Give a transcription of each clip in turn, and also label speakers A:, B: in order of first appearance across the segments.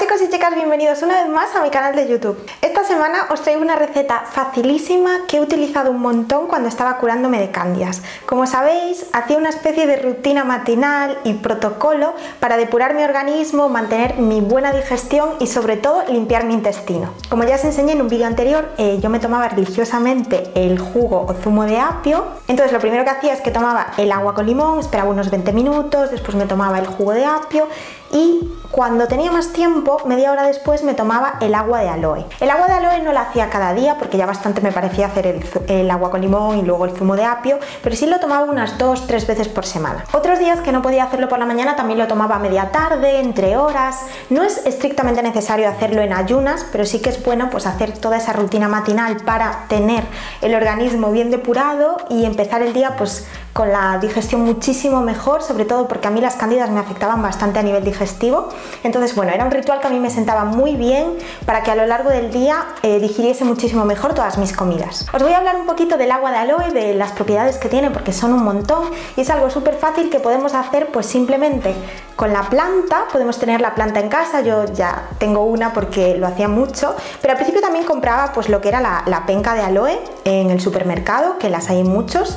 A: chicos y chicas, bienvenidos una vez más a mi canal de YouTube. Esta semana os traigo una receta facilísima que he utilizado un montón cuando estaba curándome de cándidas. Como sabéis, hacía una especie de rutina matinal y protocolo para depurar mi organismo, mantener mi buena digestión y sobre todo limpiar mi intestino. Como ya os enseñé en un vídeo anterior, eh, yo me tomaba religiosamente el jugo o zumo de apio. Entonces lo primero que hacía es que tomaba el agua con limón, esperaba unos 20 minutos, después me tomaba el jugo de apio y cuando tenía más tiempo, media hora después me tomaba el agua de aloe. El agua de aloe no la hacía cada día porque ya bastante me parecía hacer el, agua con limón y luego el zumo de apio, pero sí lo tomaba unas dos, tres veces por semana. Otros días que no podía hacerlo por la mañana también lo tomaba a media tarde, entre horas. No es estrictamente necesario hacerlo en ayunas, pero sí que es bueno pues hacer toda esa rutina matinal para tener el organismo bien depurado y empezar el día pues con la digestión muchísimo mejor, sobre todo porque a mí las cándidas me afectaban bastante a nivel digestivo. Entonces, bueno, era un ritual que a mí me sentaba muy bien para que a lo largo del día eh, digiriese muchísimo mejor todas mis comidas. Os voy a hablar un poquito del agua de aloe, de las propiedades que tiene, porque son un montón y es algo súper fácil que podemos hacer pues simplemente con la planta, podemos tener la planta en casa, yo ya tengo una porque lo hacía mucho, pero al principio también compraba pues lo que era la, la penca de aloe en el supermercado, que las hay muchos,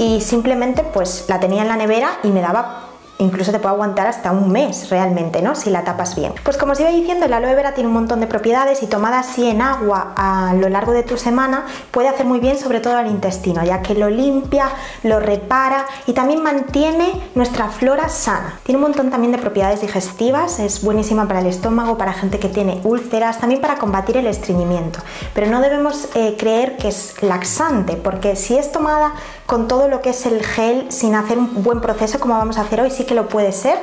A: y simplemente pues la tenía en la nevera y me daba incluso te puede aguantar hasta un mes realmente, ¿no? Si la tapas bien. Pues como os iba diciendo, el aloe vera tiene un montón de propiedades y tomada así en agua a lo largo de tu semana puede hacer muy bien sobre todo al intestino, ya que lo limpia, lo repara y también mantiene nuestra flora sana. Tiene un montón también de propiedades digestivas, es buenísima para el estómago, para gente que tiene úlceras, también para combatir el estreñimiento. Pero no debemos eh, creer que es laxante, porque si es tomada con todo lo que es el gel sin hacer un buen proceso como vamos a hacer hoy, sí que lo puede ser,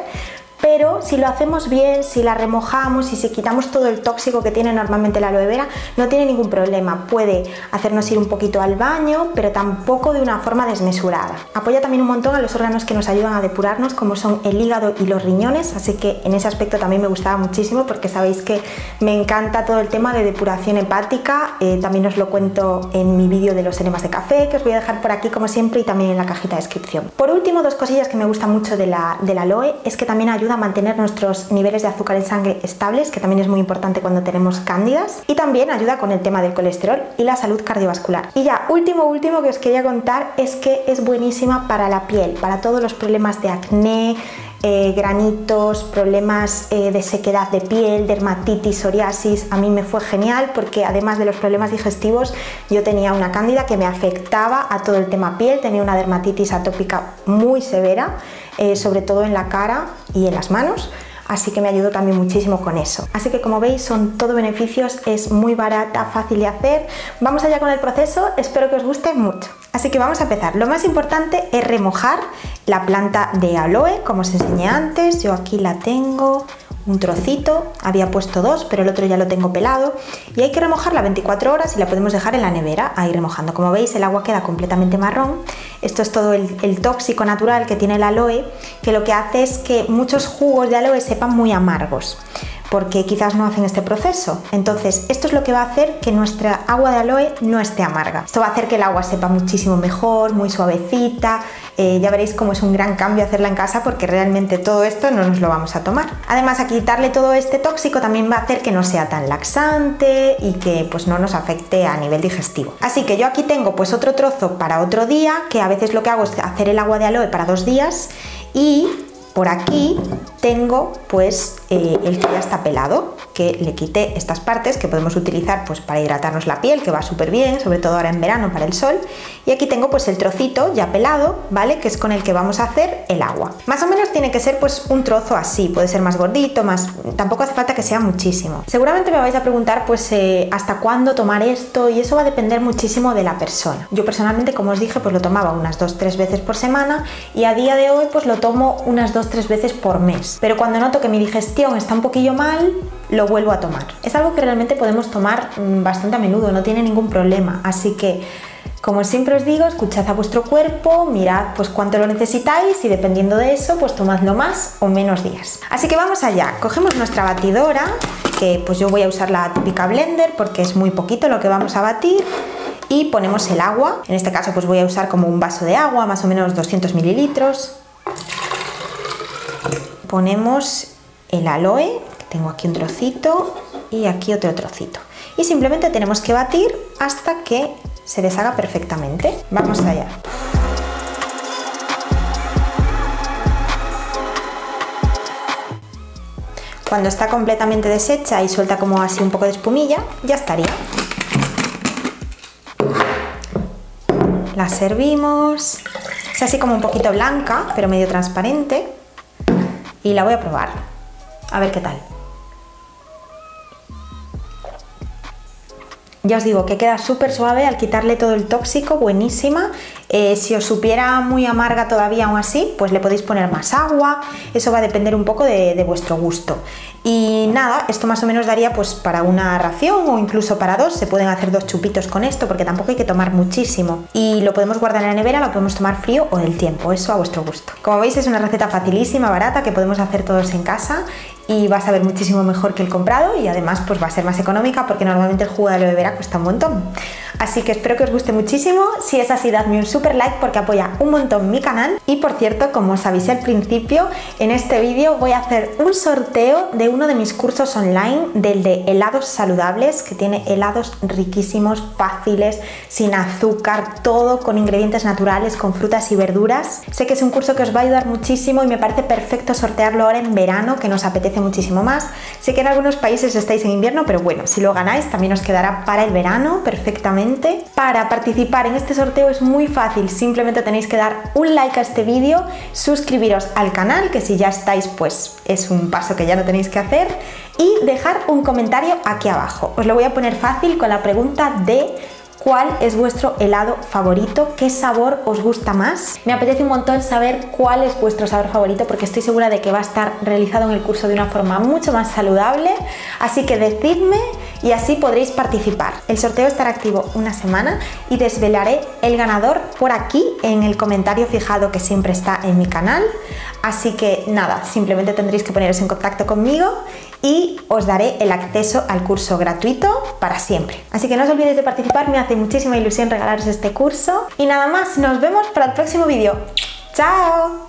A: pero si lo hacemos bien, si la remojamos y si quitamos todo el tóxico que tiene normalmente la aloe vera, no tiene ningún problema. Puede hacernos ir un poquito al baño, pero tampoco de una forma desmesurada. Apoya también un montón a los órganos que nos ayudan a depurarnos, como son el hígado y los riñones, así que en ese aspecto también me gustaba muchísimo porque sabéis que me encanta todo el tema de depuración hepática. Eh, también os lo cuento en mi vídeo de los enemas de café, que os voy a dejar por aquí como siempre y también en la cajita de descripción. Por último, dos cosillas que me gustan mucho de la, del aloe es que también ayuda a mantener nuestros niveles de azúcar en sangre estables, que también es muy importante cuando tenemos cándidas, y también ayuda con el tema del colesterol y la salud cardiovascular. Y ya, último, último que os quería contar es que es buenísima para la piel, para todos los problemas de acné, eh, granitos, problemas eh, de sequedad de piel, dermatitis, psoriasis. A mí me fue genial porque además de los problemas digestivos yo tenía una cándida que me afectaba a todo el tema piel, tenía una dermatitis atópica muy severa, eh, sobre todo en la cara y en las manos así que me ayudó también muchísimo con eso. Así que como veis son todo beneficios, es muy barata, fácil de hacer. Vamos allá con el proceso, espero que os guste mucho. Así que vamos a empezar. Lo más importante es remojar la planta de aloe, como os enseñé antes. Yo aquí la tengo un trocito, había puesto dos, pero el otro ya lo tengo pelado y hay que remojarla 24 horas y la podemos dejar en la nevera, ahí remojando. Como veis el agua queda completamente marrón, esto es todo el, el tóxico natural que tiene el aloe, que lo que hace es que muchos jugos de aloe sepan muy amargos porque quizás no hacen este proceso. Entonces, esto es lo que va a hacer que nuestra agua de aloe no esté amarga. Esto va a hacer que el agua sepa muchísimo mejor, muy suavecita. Eh, ya veréis cómo es un gran cambio hacerla en casa porque realmente todo esto no nos lo vamos a tomar. Además, a quitarle todo este tóxico también va a hacer que no sea tan laxante y que pues no nos afecte a nivel digestivo. Así que yo aquí tengo pues otro trozo para otro día, que a veces lo que hago es hacer el agua de aloe para dos días y por aquí tengo pues eh, el que ya está pelado, que le quité estas partes que podemos utilizar pues para hidratarnos la piel, que va súper bien, sobre todo ahora en verano para el sol. Y aquí tengo pues el trocito ya pelado, ¿vale? Que es con el que vamos a hacer el agua. Más o menos tiene que ser pues un trozo así, puede ser más gordito, más... tampoco hace falta que sea muchísimo. Seguramente me vais a preguntar pues eh, hasta cuándo tomar esto y eso va a depender muchísimo de la persona. Yo personalmente, como os dije, pues lo tomaba unas 2-3 veces por semana y a día de hoy pues lo tomo unas 2-3 veces por mes. Pero cuando noto que mi digestión está un poquillo mal, lo vuelvo a tomar. Es algo que realmente podemos tomar mm, bastante a menudo, no tiene ningún problema. Así que, como siempre os digo, escuchad a vuestro cuerpo, mirad pues cuánto lo necesitáis y dependiendo de eso, pues tomadlo más o menos días. Así que vamos allá, cogemos nuestra batidora, que pues yo voy a usar la típica blender porque es muy poquito lo que vamos a batir y ponemos el agua. En este caso pues voy a usar como un vaso de agua, más o menos 200 mililitros. Ponemos el aloe, Tengo aquí un trocito y aquí otro trocito. Y simplemente tenemos que batir hasta que se deshaga perfectamente. Vamos allá. Cuando está completamente deshecha y suelta como así un poco de espumilla, ya estaría. La servimos. Es así como un poquito blanca, pero medio transparente. Y la voy a probar. A ver qué tal. Ya os digo que queda súper suave al quitarle todo el tóxico, buenísima. Eh, si os supiera muy amarga todavía aún así, pues le podéis poner más agua, eso va a depender un poco de, vuestro gusto. Y nada, esto más o menos daría pues para una ración o incluso para dos, se pueden hacer dos chupitos con esto porque tampoco hay que tomar muchísimo. Y lo podemos guardar en la nevera, lo podemos tomar frío o del tiempo, eso a vuestro gusto. Como veis es una receta facilísima, barata, que podemos hacer todos en casa y va a saber muchísimo mejor que el comprado y además pues va a ser más económica porque normalmente el jugo de aloe vera cuesta un montón. Así que espero que os guste muchísimo, si es así dadme un super like porque apoya un montón mi canal y por cierto como os avisé al principio en este vídeo voy a hacer un sorteo de uno de mis cursos online del de helados saludables que tiene helados riquísimos, fáciles, sin azúcar, todo con ingredientes naturales, con frutas y verduras. Sé que es un curso que os va a ayudar muchísimo y me parece perfecto sortearlo ahora en verano que nos apetece muchísimo más. Sé que en algunos países estáis en invierno, pero bueno, si lo ganáis también os quedará para el verano perfectamente. Para participar en este sorteo es muy fácil, simplemente tenéis que dar un like a este vídeo, suscribiros al canal, que si ya estáis pues es un paso que ya no tenéis que hacer, y dejar un comentario aquí abajo. Os lo voy a poner fácil con la pregunta de cuál es vuestro helado favorito, qué sabor os gusta más. Me apetece un montón saber cuál es vuestro sabor favorito porque estoy segura de que va a estar realizado en el curso de una forma mucho más saludable, así que decidme y así podréis participar. El sorteo estará activo una semana y desvelaré el ganador por aquí en el comentario fijado que siempre está en mi canal. Así que nada, simplemente tendréis que poneros en contacto conmigo y os daré el acceso al curso gratuito para siempre. Así que no os olvidéis de participar, me hace muchísima ilusión regalaros este curso. Y nada más, nos vemos para el próximo vídeo. ¡Chao!